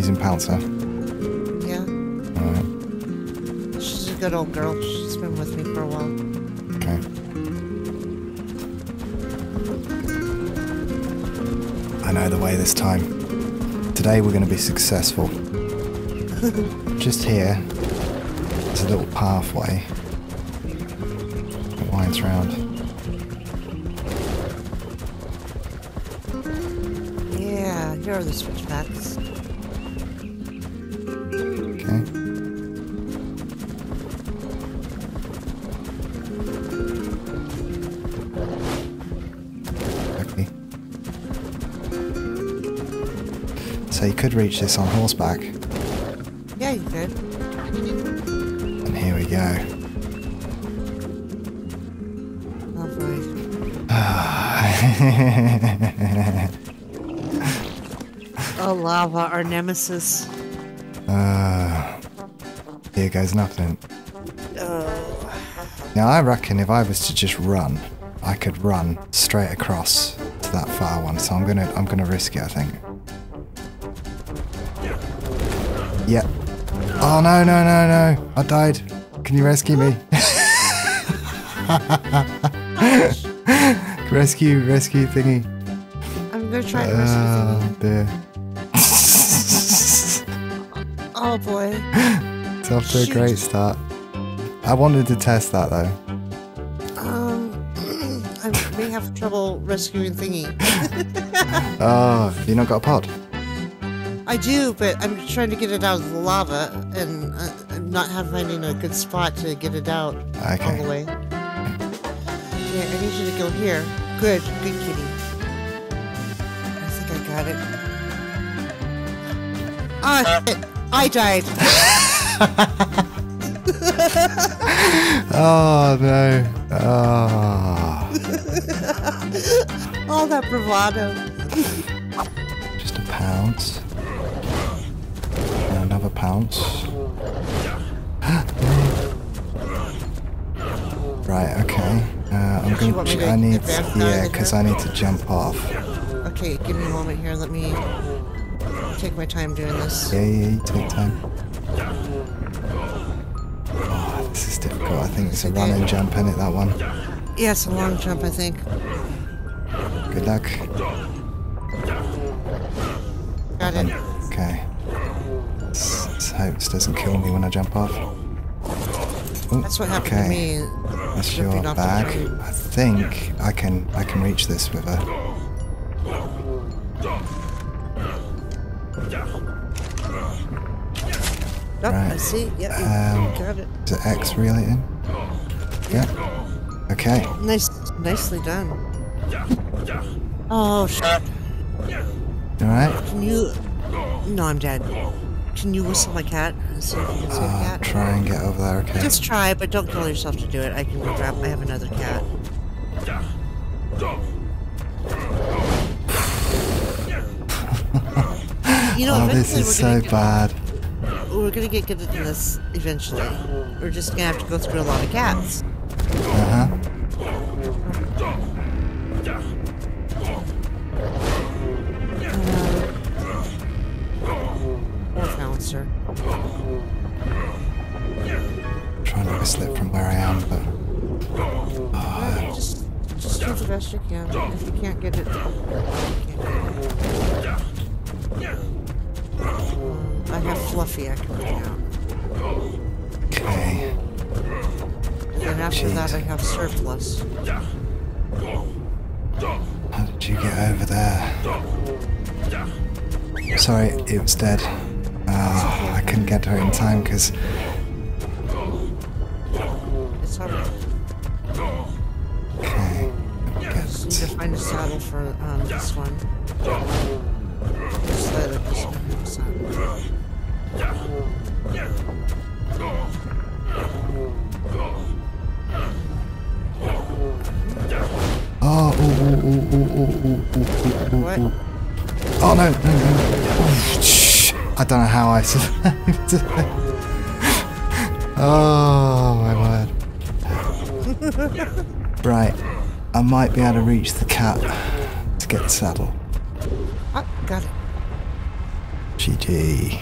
using Pouncer? Yeah. Alright, She's a good old girl. She's been with me for a while. okay. I know the way this time. Today we're going to be successful. Just here, there's a little pathway that winds round. Yeah, here are the switchbacks. So you could reach this on horseback, Yeah, you could. and here we go. Oh. Oh, lava, our nemesis. uh, here goes nothing. Oh. Now I reckon if I was to just run, I could run straight across to that far one. So I'm gonna I'm gonna risk it. I think. Yeah. Oh no no no no! I died. Can you rescue me? rescue rescue thingy. I'm gonna try and rescue Oh thingy. dear. Oh boy. It's off to a great start. I wanted to test that though. Um, I may have trouble rescuing thingy. Oh, you not got a pod? I do, but I'm trying to get it out of the lava, and uh, I'm not have- finding a good spot to get it out all the way. Yeah, I need you to go here. Good, good kitty. I think I got it. Ah, shit. I died. Oh no. Oh. All that bravado. Just a pounce. Pounce. right, okay. Uh, I'm going to. to I need. advance Yeah, because? I need to jump off. Okay, give me a moment here. Let me take my time doing this. Yeah, yeah, you take time. Oh, this is difficult. I think it's a run and jump in it, that one. Yeah, it's a long jump, I think. Good luck. Got it. Okay. Let's, hope this doesn't kill me when I jump off. Ooh, That's what happened okay. to me. That's your jumping off the bag. I think I can I can reach this with a. Oh, I see. Yep, Um, got it. Is it X relating? Yeah. Okay. Nice, nicely done. Oh shit! All right. Can you? No, I'm dead. Can you whistle my cat? and See if you can save I'll cat. try and get over there. Okay. Just try, but don't kill yourself to do it. I can go grab. I have another cat. You know, oh, this is so get, bad. we're gonna get good at this eventually. We're just gonna have to go through a lot of cats. You can. If you can't get it, you can't get it. Um, I have Fluffy I can bring out. okay. And then after that, I have Surplus. How did you get over there? Sorry, it was dead. Ah, I couldn't get to it in time because It's alright. need to find a saddle for um, this one. So that it doesn't. Oh, oh, oh, oh, oh, oh, oh, oh, what? oh, no, no, no. Oh. I don't know how I survived. oh, my word. right. I might be able to reach the cat to get the saddle. Ah, got it. GG.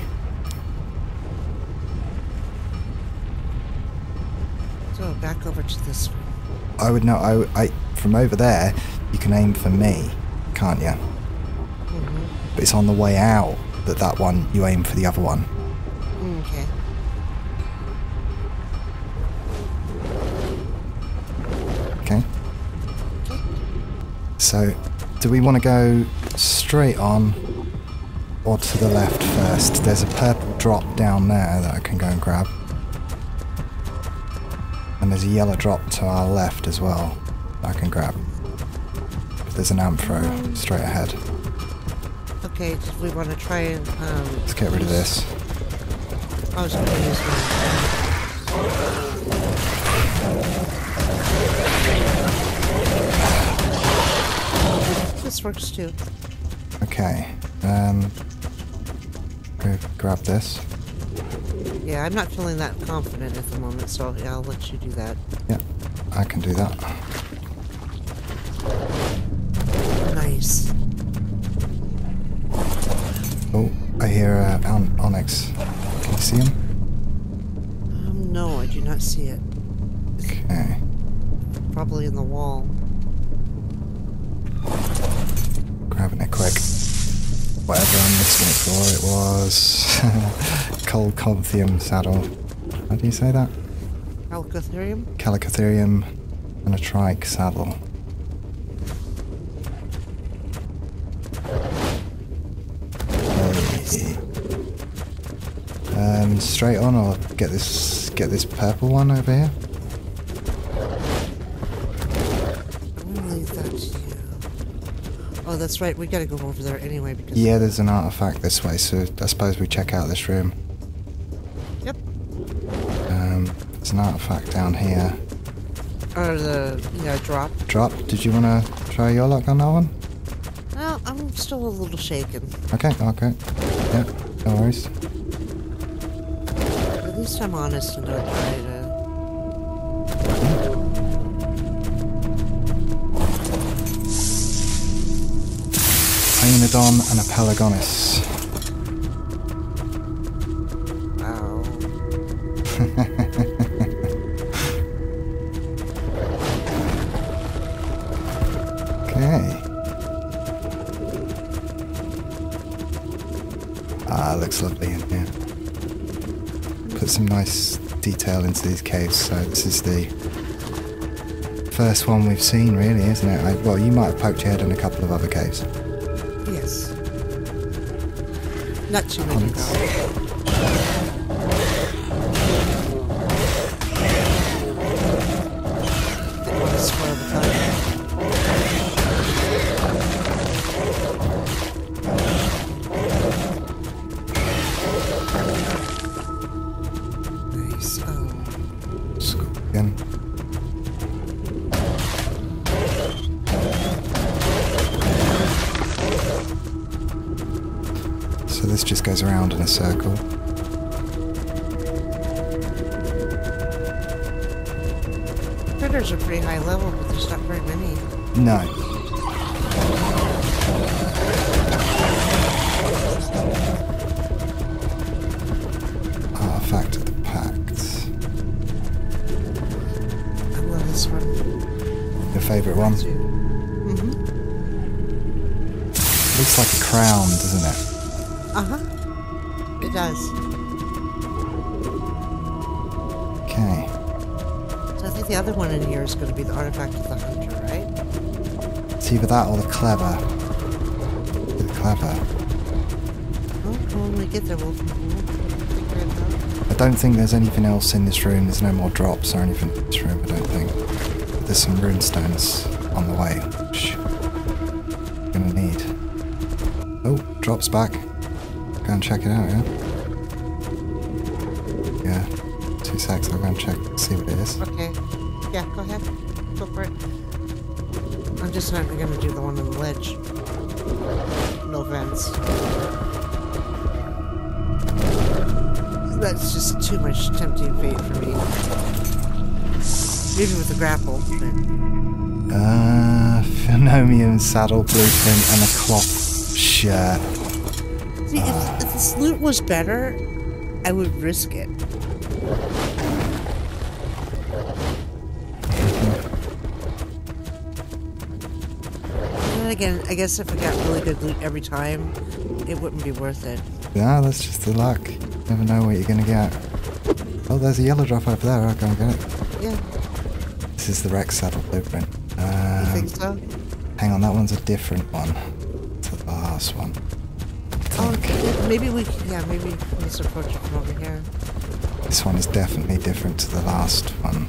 So back over to this. I would know. I, I from over there, you can aim for me, can't you? Mm-hmm. But it's on the way out that that one you aim for the other one. Okay. So, do we want to go straight on or to the left first? There's a purple drop down there that I can go and grab. And there's a yellow drop to our left as well that I can grab. There's an amphro straight ahead. Okay, we want to try and, um... Let's get rid of this. I was going to use one. This works too. Okay. Um, grab this. Yeah, I'm not feeling that confident at the moment, so yeah, I'll let you do that. Yeah, I can do that. Nice. Oh, I hear uh, on Onyc. Can you see him? Um, no, I do not see it. Okay. Probably in the wall. It quick. Whatever I'm listing it for, it was Cold Conthium saddle. How do you say that? Alcotherium? Calicotherium and a trike saddle. Um, straight on or get this get this purple one over here? I'm gonna leave that to you. Oh, that's right. We gotta go over there anyway because. Yeah, there's an artifact this way, so I suppose we check out this room. Yep. Um, there's an artifact down here. Or the yeah drop. Drop. Did you want to try your luck on that one? Well, I'm still a little shaken. Okay, okay. Yeah, no worries. At least I'm honest and don't try to. And a Pelagornis. Okay. Ah, looks lovely in here. Put some nice detail into these caves. So this is the first one we've seen, really, isn't it? I, well, you might have poked your head in a couple of other caves. Yes. Not too many Critters are pretty high level, but there's not very many. No. Artifact of the Pact. I love this one. Your favourite one? Mm-hmm. Looks like a crown, doesn't it? Uh-huh. It does. The other one in here is going to be the artifact of the hunter, right? It's either that or the clever. The clever. Well, when we get there, we'll, we'll figure it out. I don't think there's anything else in this room. There's no more drops or anything in this room, I don't think. There's some rune stones on the way, which we're gonna need. Oh, drops back. Go and check it out, yeah? Yeah. Two secs, I'll go and check, see what it is. Okay. Yeah, go ahead. Go for it. I'm just not going to do the one on the ledge. No offense. That's just too much tempting fate for me. Maybe with the grapple. but- Uh, Phenomium saddle blueprint and a cloth shirt. See, it's, it's this loot was better, I would risk it. Then again, I guess if I got really good loot every time, it wouldn't be worth it. Yeah, that's just the luck. Never know what you're gonna get. Oh, there's a yellow drop over there. I'll go and get it. Yeah, This is the Rex saddle blueprint. you Um, think so? hang on, that one's a different one to the last one. Oh, okay. maybe we. Yeah, maybe let's approach it from over here. This one is definitely different to the last one.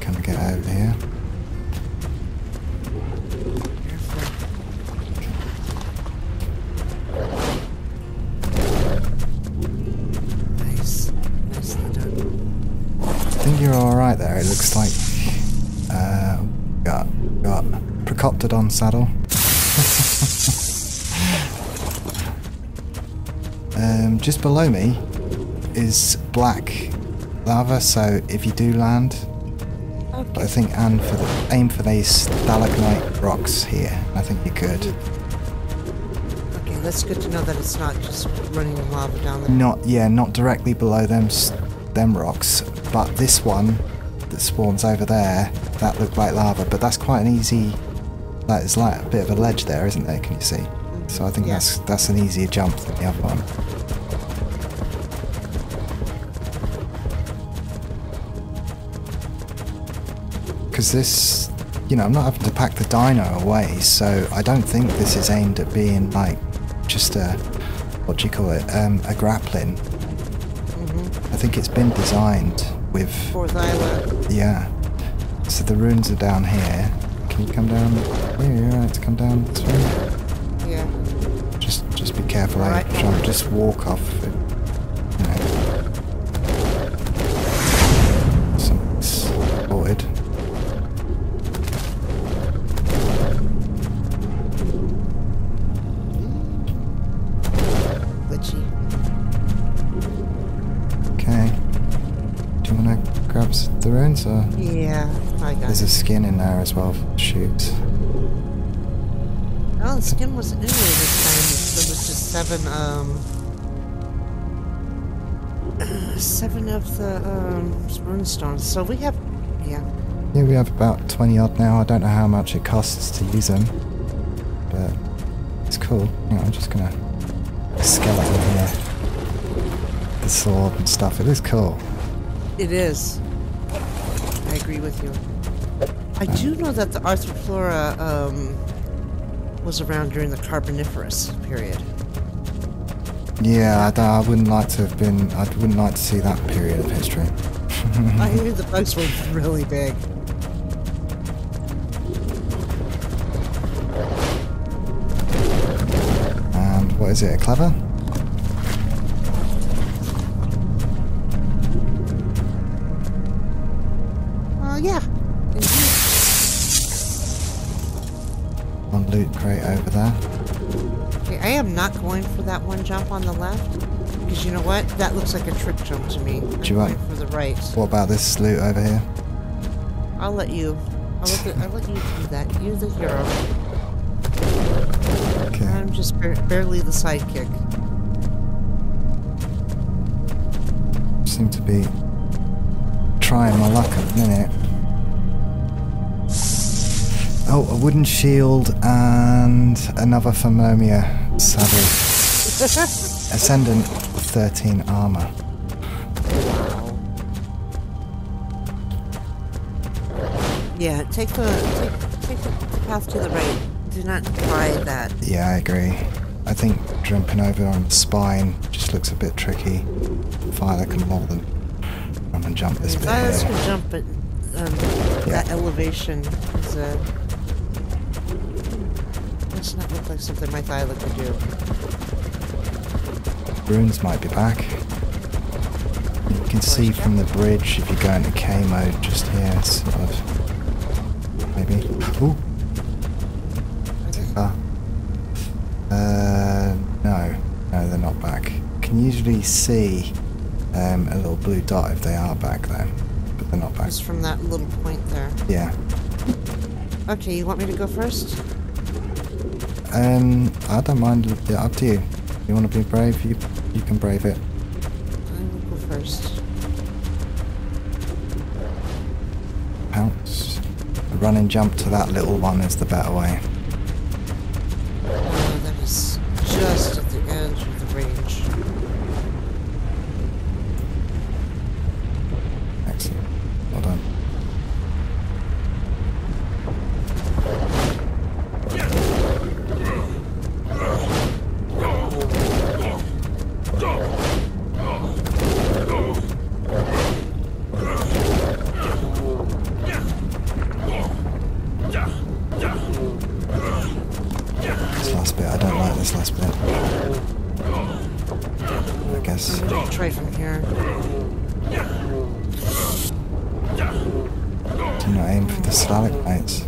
Can we get over here? There. It looks like uh, got got Procoptodon saddle. um, just below me is black lava. So if you do land, Okay. I think and for the, aim for these stalagmite rocks here. I think you could. Okay, that's good to know that it's not just running lava down there. Not yeah, not directly below them them rocks, but this one that spawns over there that looked like lava. But that's quite an easy. That is like a bit of a ledge there, isn't there? Can you see? So I think Yeah. that's that's an easier jump than the other one. Because this, you know, I'm not having to pack the dino away, so I don't think this is aimed at being like just a what do you call it? Um, a grappling. Mm-hmm. I think it's been designed with Fourth island. yeah. So the runes are down here. Can you come down? Yeah, you're right to come down this way. Yeah. Just just be careful. eh? Right. And just walk off. It, There's a skin in there as well. Shoot. Oh, the skin wasn't in there this time. There was just seven, um... Seven of the, um, runestones. So we have... Yeah. Yeah, we have about 20 odd now. I don't know how much it costs to use them. But it's cool. Yeah, I'm just gonna skeleton here. The sword and stuff. It is cool. It is. I agree with you. I do know that the Arthropleura um, was around during the Carboniferous period. Yeah, I, I wouldn't like to have been. I wouldn't like to see that period of history. I hear the bugs were really big. And what is it? A clever? Loot crate over there. Okay, I am not going for that one jump on the left. Because you know what? That looks like a trick jump to me. I'm you going want- for the right. What about this loot over here? I'll let you. I'll let, the, I'll let you do that. You're the hero. Okay. I'm just bar- barely the sidekick. Seem to be trying my luck at the minute. Wooden shield and another Thermomia saddle. Ascendant 13 armor. Yeah, take the take, take the, the path to the right. Do not try that. Yeah, I agree. I think jumping over on the spine just looks a bit tricky. Fire can roll them. I'm gonna jump this bit I can jump, at um, that elevation is a. Does not look like something my Thyla could do. Runes might be back. You can see from the bridge if you go into K mode just here, sort of. Maybe. Ooh, uh, uh, no. No, they're not back. Can usually see um, a little blue dot if they are back though, but they're not back. Just from that little point there. Yeah. Okay, you want me to go first? Um, I don't mind. Yeah, up to you. You want to be brave? You you can brave it. I will go first. Pounce. Run and jump to that little one is the better way. The stalagmites.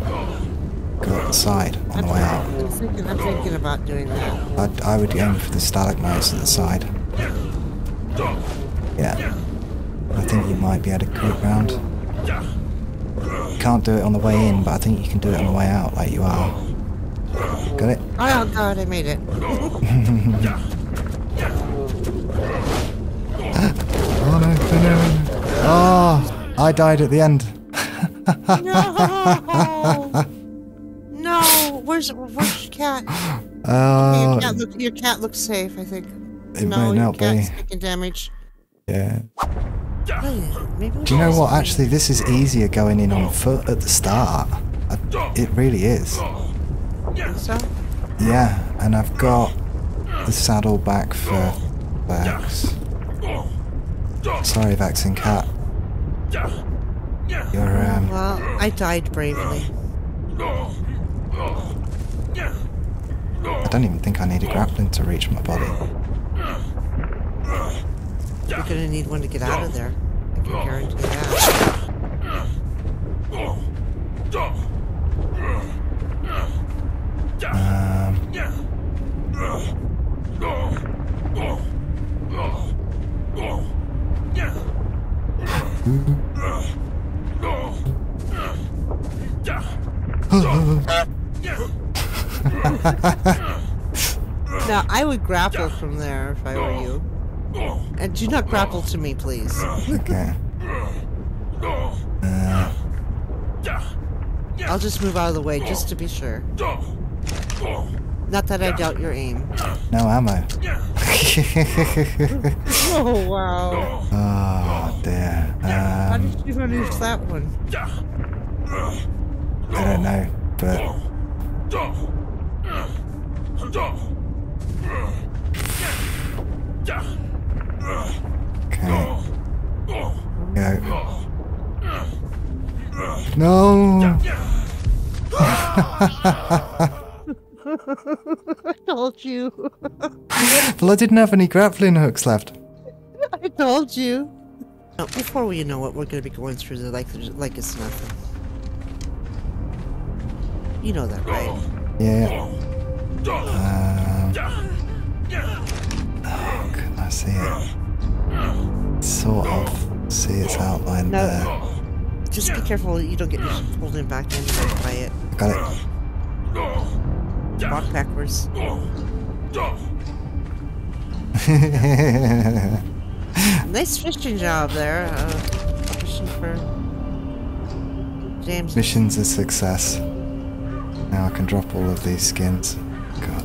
Go up the side on I'm, the way out. I'm thinking, I'm thinking about doing that. I'd, I would aim for the stalagmites at the side. Yeah. I think you might be able to creep round. You can't do it on the way in, but I think you can do it on the way out like you are. Got it? Oh god, I made it. Oh no, no, no, no. Oh, I died at the end. No! no! Where's where's your cat? Oh, your, cat look, your cat looks safe, I think. It no, may your not cat's be. taking damage. yeah. Do you know what? Actually, this is easier going in on foot at the start. I, it really is. So? Yeah, and I've got the saddle back for Vex. Sorry, Vex and Cat. You're, um, Well, I died bravely. I don't even think I need a grappling to reach my body. You're gonna need one to get out of there. I can guarantee that. Um, Now, I would grapple from there if I were you. And do not grapple to me, please. okay. Uh, I'll just move out of the way just to be sure. Not that I doubt your aim. no ammo. Oh, wow. oh dear. How Um, did you manage that one? I don't know, but okay. Go. No. I told you. Well, I didn't have any grappling hooks left. I told you. Now, before we know it, we're going to be going through the like, like it's nothing. You know that, right? Yeah. Um, oh, can I see it? Sort of see its outline No. there. Just be careful you don't get pulled in back in by it. Got it. Walk backwards. Nice fishing job there. Uh, fishing for James. Mission's a success. Now I can drop all of these skins. God.